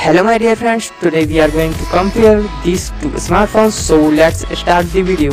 Hello my dear friends, today we are going to compare these two smartphones so let's start the video.